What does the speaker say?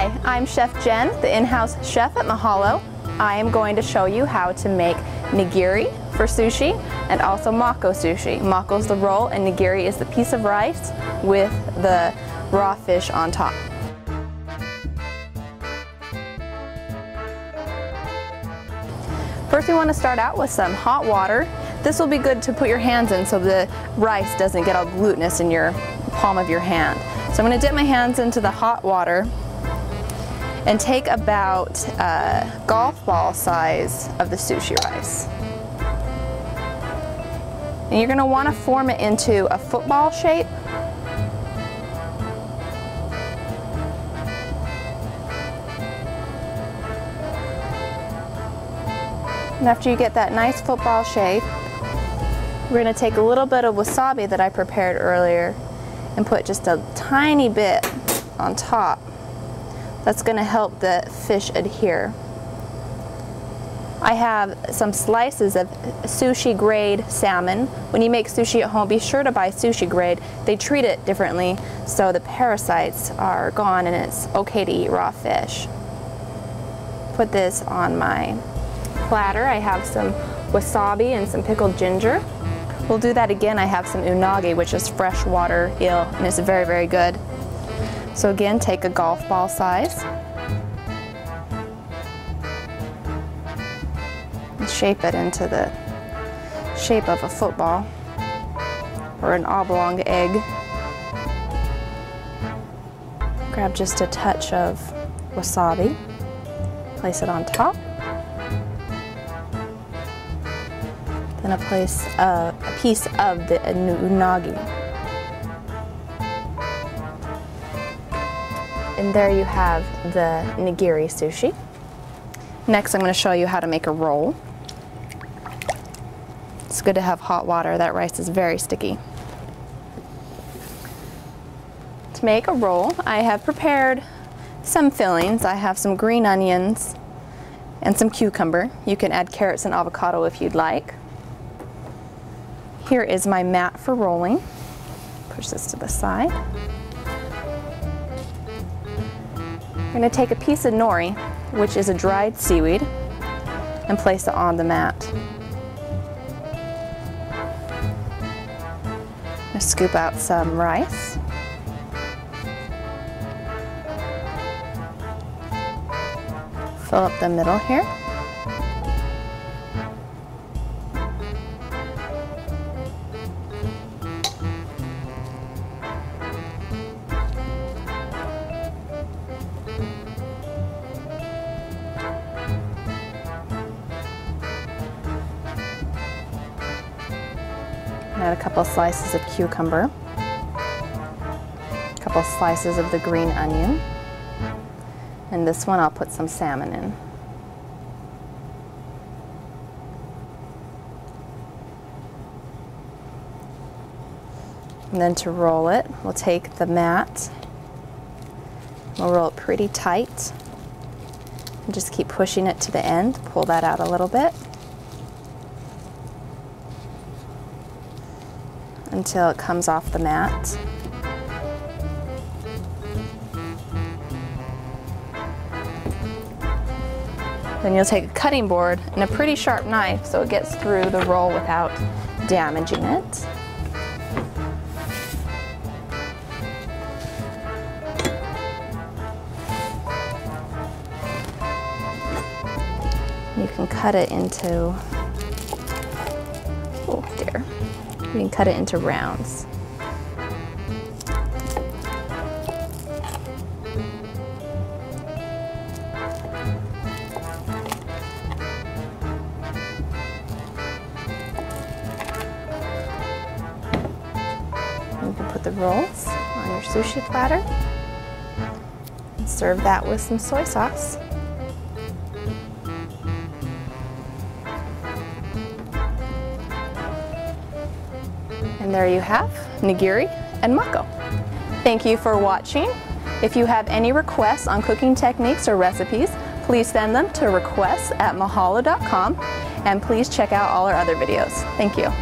Hi, I'm Chef Jen, the in-house chef at Mahalo. I am going to show you how to make nigiri for sushi and also mako sushi. Mako is the roll and nigiri is the piece of rice with the raw fish on top. First we want to start out with some hot water. This will be good to put your hands in so the rice doesn't get all glutinous in your palm of your hand. So I'm going to dip my hands into the hot water and take about a golf ball size of the sushi rice. And you're going to want to form it into a football shape. And after you get that nice football shape, we're going to take a little bit of wasabi that I prepared earlier and put just a tiny bit on top. That's going to help the fish adhere. I have some slices of sushi grade salmon. When you make sushi at home, be sure to buy sushi grade. They treat it differently so the parasites are gone and it's okay to eat raw fish. Put this on my platter. I have some wasabi and some pickled ginger. We'll do that again. I have some unagi, which is freshwater eel, and it's very, very good. So again, take a golf ball size. And shape it into the shape of a football or an oblong egg. Grab just a touch of wasabi, place it on top. Then a place uh, a piece of the unagi. And there you have the nigiri sushi. Next I'm going to show you how to make a roll. It's good to have hot water, that rice is very sticky. To make a roll, I have prepared some fillings. I have some green onions and some cucumber. You can add carrots and avocado if you'd like. Here is my mat for rolling. Push this to the side. I'm going to take a piece of nori, which is a dried seaweed, and place it on the mat. I'm scoop out some rice. Fill up the middle here. Add a couple slices of cucumber, a couple slices of the green onion, and this one I'll put some salmon in. And then to roll it, we'll take the mat, we'll roll it pretty tight, and just keep pushing it to the end, pull that out a little bit. Until it comes off the mat. Then you'll take a cutting board and a pretty sharp knife so it gets through the roll without damaging it. You can cut it into, oh dear, you can cut it into rounds. You can put the rolls on your sushi platter and serve that with some soy sauce. And there you have nigiri and mako. Thank you for watching. If you have any requests on cooking techniques or recipes, please send them to requests at mahalo.com and please check out all our other videos. Thank you.